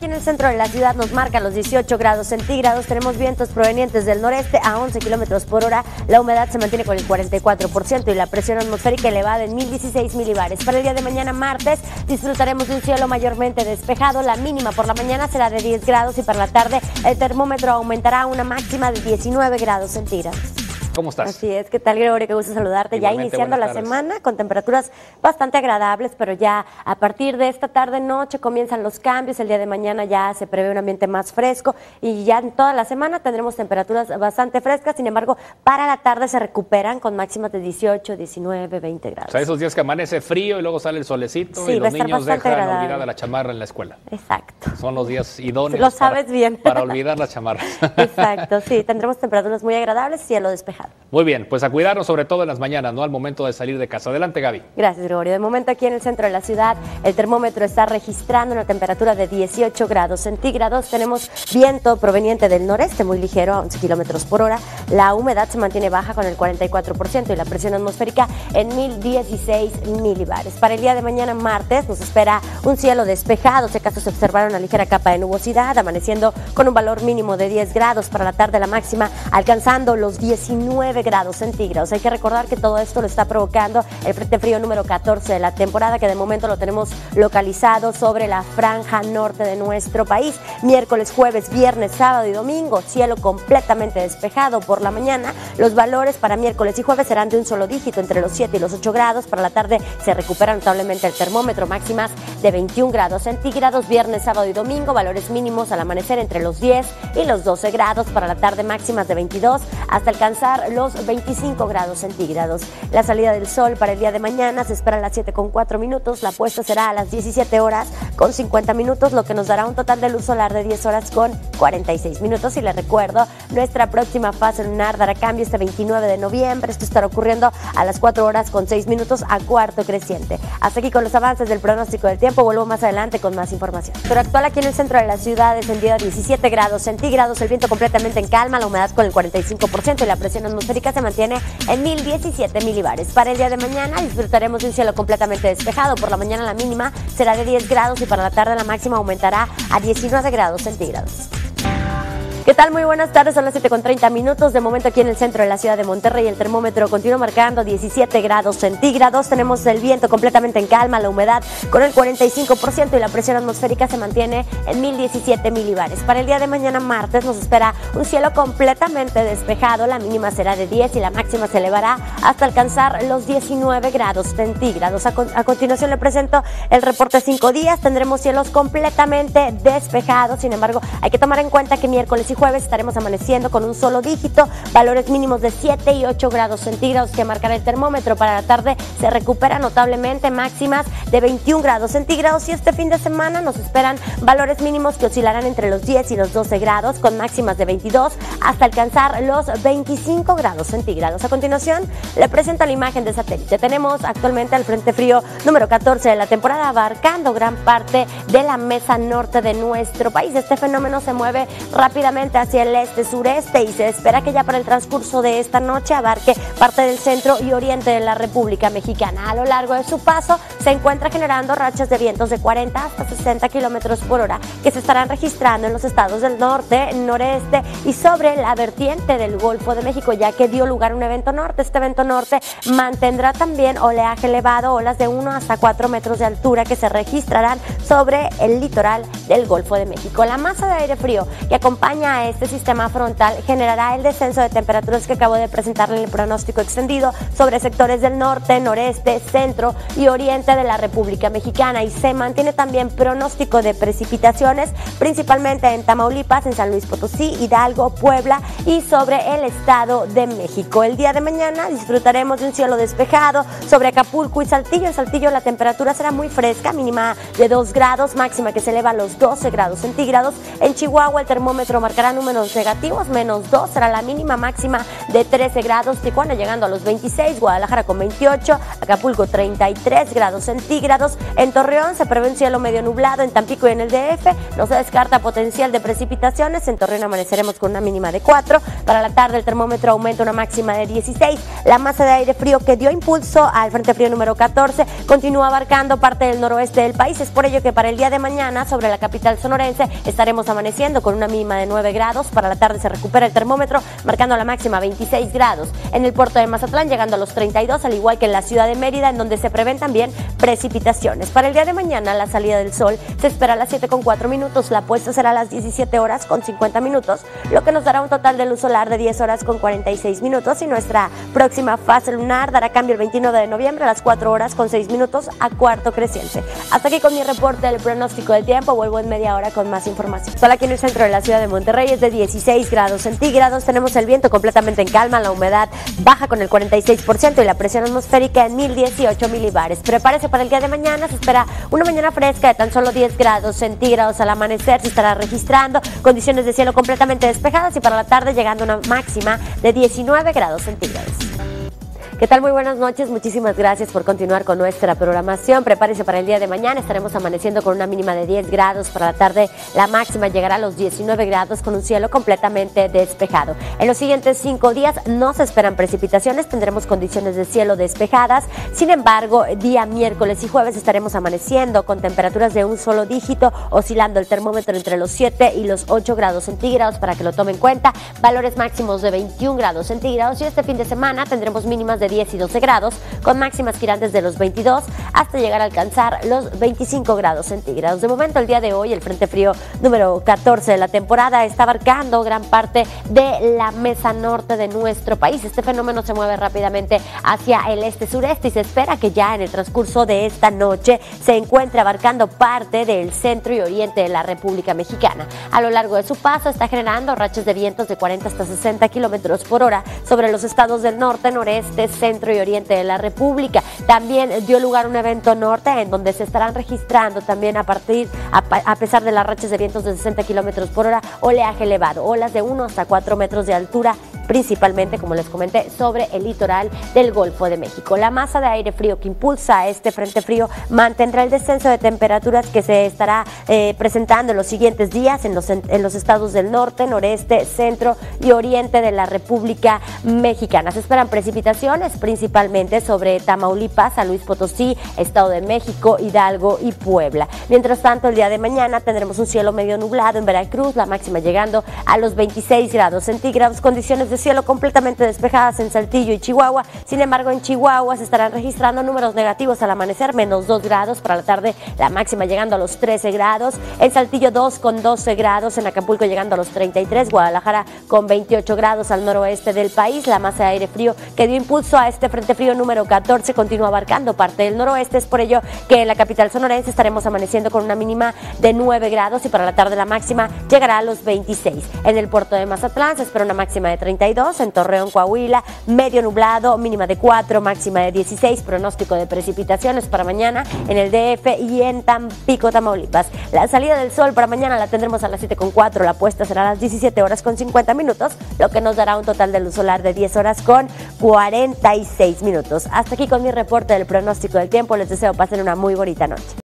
Aquí en el centro de la ciudad nos marca los 18 grados centígrados. Tenemos vientos provenientes del noreste a 11 kilómetros por hora. La humedad se mantiene con el 44% y la presión atmosférica elevada en 1016 milibares. Para el día de mañana, martes, disfrutaremos de un cielo mayormente despejado. La mínima por la mañana será de 10 grados y para la tarde el termómetro aumentará a una máxima de 19 grados centígrados. ¿Cómo estás? Así es, ¿qué tal Gregorio? Qué gusto saludarte. ya iniciando la tardes. semana con temperaturas bastante agradables, pero ya a partir de esta tarde noche comienzan los cambios. El día de mañana ya se prevé un ambiente más fresco y ya en toda la semana tendremos temperaturas bastante frescas. Sin embargo, para la tarde se recuperan con máximas de 18, 19, 20 O grados. sea, esos días que amanece frío y luego sale el solecito Sí, y los niños dejan agradable. olvidada la chamarra en la escuela. Exacto. Son los días idóneos. Lo sabes para, bien. Para olvidar las chamarras. Exacto, sí, tendremos temperaturas muy agradables, cielo despejado. Muy bien, pues a cuidarnos sobre todo en las mañanas, ¿no? Al momento de salir de casa. Adelante, Gaby. Gracias, Gregorio. De momento aquí en el centro de la ciudad, el termómetro está registrando una temperatura de 18 grados centígrados. Tenemos viento proveniente del noreste, muy ligero, a 11 kilómetros por hora. La humedad se mantiene baja con el 44% y la presión atmosférica en 1016 milibares. Para el día de mañana, martes, nos espera un cielo despejado. Si acaso se observará una ligera capa de nubosidad, amaneciendo con un valor mínimo de 10 grados. Para la tarde, la máxima alcanzando los 19 grados centígrados. Hay que recordar que todo esto lo está provocando el Frente Frío número 14 de la temporada, que de momento lo tenemos localizado sobre la franja norte de nuestro país. Miércoles, jueves, viernes, sábado y domingo, cielo completamente despejado por la mañana. Los valores para miércoles y jueves serán de un solo dígito, entre los 7 y los 8 grados. Para la tarde se recupera notablemente el termómetro, máximas de 21 grados centígrados. Viernes, sábado y domingo, valores mínimos al amanecer entre los 10 y los 12 grados. Para la tarde, máximas de 22 hasta alcanzar los 25 grados centígrados. La salida del sol para el día de mañana se espera a las 7 con 4 minutos. La puesta será a las 17 horas con 50 minutos, lo que nos dará un total de luz solar de 10 horas con 46 minutos. Y les recuerdo, nuestra próxima fase lunar dará cambio este 29 de noviembre. Esto estará ocurriendo a las 4 horas con 6 minutos a cuarto creciente. Hasta aquí con los avances del pronóstico del tiempo. Vuelvo más adelante con más información. Pero actual aquí en el centro de la ciudad descendido a 17 grados centígrados. El viento completamente en calma, la humedad con el 45% y la presión atmosférica se mantiene en 1017 milibares. Para el día de mañana disfrutaremos de un cielo completamente despejado. Por la mañana la mínima será de 10 grados y para la tarde la máxima aumentará a 19 grados centígrados. ¿Qué tal? Muy buenas tardes, son las 7 con 30 minutos. De momento aquí en el centro de la ciudad de Monterrey el termómetro continúa marcando 17 grados centígrados. Tenemos el viento completamente en calma, la humedad con el 45% y la presión atmosférica se mantiene en 1017 milibares. Para el día de mañana martes nos espera un cielo completamente despejado. La mínima será de 10 y la máxima se elevará hasta alcanzar los 19 grados centígrados. A, a continuación le presento el reporte 5 días. Tendremos cielos completamente despejados. Sin embargo, hay que tomar en cuenta que miércoles y jueves estaremos amaneciendo con un solo dígito, valores mínimos de 7 y 8 grados centígrados que marcará el termómetro. Para la tarde se recupera notablemente máximas de 21 grados centígrados y este fin de semana nos esperan valores mínimos que oscilarán entre los 10 y los 12 grados con máximas de 22 hasta alcanzar los 25 grados centígrados. A continuación le presento la imagen de satélite. Tenemos actualmente al Frente Frío número 14 de la temporada abarcando gran parte de la mesa norte de nuestro país. Este fenómeno se mueve rápidamente hacia el este-sureste y se espera que ya para el transcurso de esta noche abarque parte del centro y oriente de la República Mexicana. A lo largo de su paso se encuentra generando rachas de vientos de 40 hasta 60 kilómetros por hora que se estarán registrando en los estados del norte, noreste y sobre la vertiente del Golfo de México, ya que dio lugar a un evento norte. Este evento norte mantendrá también oleaje elevado, olas de 1 hasta 4 metros de altura que se registrarán sobre el litoral del Golfo de México. La masa de aire frío que acompaña a este sistema frontal generará el descenso de temperaturas que acabo de presentarle en el pronóstico extendido sobre sectores del norte, noreste, centro y oriente de la República Mexicana y se mantiene también pronóstico de precipitaciones principalmente en Tamaulipas, en San Luis Potosí, Hidalgo, Puebla y sobre el Estado de México. El día de mañana disfrutaremos de un cielo despejado sobre Acapulco y Saltillo. En Saltillo la temperatura será muy fresca, mínima de 2 grados, máxima que se eleva a los 12 grados centígrados. En Chihuahua el termómetro marcará marcará números negativos, menos 2 será la mínima máxima de 13 grados, Tijuana llegando a los 26, Guadalajara con 28, Acapulco 33 grados centígrados, en Torreón se prevé un cielo medio nublado, en Tampico y en el DF no se descarta potencial de precipitaciones, en Torreón amaneceremos con una mínima de 4, para la tarde el termómetro aumenta una máxima de 16, la masa de aire frío que dio impulso al Frente Frío número 14 continúa abarcando parte del noroeste del país, es por ello que para el día de mañana sobre la capital sonorense estaremos amaneciendo con una mínima de 9 grados, para la tarde se recupera el termómetro marcando la máxima 26 grados, en el puerto de Mazatlán llegando a los 32, al igual que en la ciudad de Mérida, en donde se prevén también precipitaciones. Para el día de mañana, la salida del sol se espera a las 7 con 4 minutos, la puesta será a las 17 horas con 50 minutos, lo que nos dará un total de luz solar de 10 horas con 46 minutos y nuestra próxima fase lunar dará cambio el 29 de noviembre a las 4 horas con 6 minutos a cuarto creciente. Hasta aquí con mi reporte del pronóstico del tiempo, vuelvo en media hora con más información. Solo aquí en el centro de la ciudad de Monterrey es de 16 grados centígrados, tenemos el viento completamente en calma, la humedad baja con el 46% y la presión atmosférica en 1018 milibares. Prepárese para el día de mañana, se espera una mañana fresca de tan solo 10 grados centígrados al amanecer, se estará registrando condiciones de cielo completamente despejadas y para la tarde llegando a una máxima de 19 grados centígrados. ¿Qué tal? Muy buenas noches. Muchísimas gracias por continuar con nuestra programación. Prepárese para el día de mañana. Estaremos amaneciendo con una mínima de 10 grados. Para la tarde la máxima llegará a los 19 grados con un cielo completamente despejado. En los siguientes cinco días no se esperan precipitaciones. Tendremos condiciones de cielo despejadas. Sin embargo, día miércoles y jueves estaremos amaneciendo con temperaturas de un solo dígito, oscilando el termómetro entre los 7 y los 8 grados centígrados para que lo tomen en cuenta. Valores máximos de 21 grados centígrados. Y este fin de semana tendremos mínimas de 10 y 12 grados, con máximas girantes de los 22 hasta llegar a alcanzar los 25 grados centígrados. De momento, el día de hoy, el Frente Frío número 14 de la temporada está abarcando gran parte de la mesa norte de nuestro país. Este fenómeno se mueve rápidamente hacia el este-sureste y se espera que ya en el transcurso de esta noche se encuentre abarcando parte del centro y oriente de la República Mexicana. A lo largo de su paso está generando rachas de vientos de 40 hasta 60 kilómetros por hora sobre los estados del norte, noreste, centro y oriente de la República. También dio lugar un evento norte en donde se estarán registrando también a partir, a, pesar de las rachas de vientos de 60 kilómetros por hora, oleaje elevado, olas de 1 hasta 4 metros de altura principalmente, como les comenté, sobre el litoral del Golfo de México. La masa de aire frío que impulsa este frente frío mantendrá el descenso de temperaturas que se estará eh, presentando en los siguientes días en los, en los estados del norte, noreste, centro y oriente de la República Mexicana. Se esperan precipitaciones principalmente sobre Tamaulipas, San Luis Potosí, Estado de México, Hidalgo y Puebla. Mientras tanto, el día de mañana tendremos un cielo medio nublado en Veracruz, la máxima llegando a los 26 grados centígrados, condiciones de cielo completamente despejadas en Saltillo y Chihuahua. Sin embargo, en Chihuahua se estarán registrando números negativos al amanecer, menos 2 grados para la tarde, la máxima llegando a los 13 grados. En Saltillo 2 con 12 grados, en Acapulco llegando a los 33, Guadalajara con 28 grados al noroeste del país. La masa de aire frío que dio impulso a este frente frío número 14 continúa abarcando parte del noroeste. Es por ello que en la capital sonorense estaremos amaneciendo con una mínima de 9 grados y para la tarde la máxima llegará a los 26. En el puerto de Mazatlán se espera una máxima de 32 en Torreón, Coahuila, medio nublado, mínima de 4, máxima de 16, pronóstico de precipitaciones para mañana en el DF y en Tampico, Tamaulipas. La salida del sol para mañana la tendremos a las 7.4, la puesta será a las 17 horas con 50 minutos, lo que nos dará un total de luz solar de 10 horas con 46 minutos. Hasta aquí con mi reporte del pronóstico del tiempo, les deseo pasen una muy bonita noche.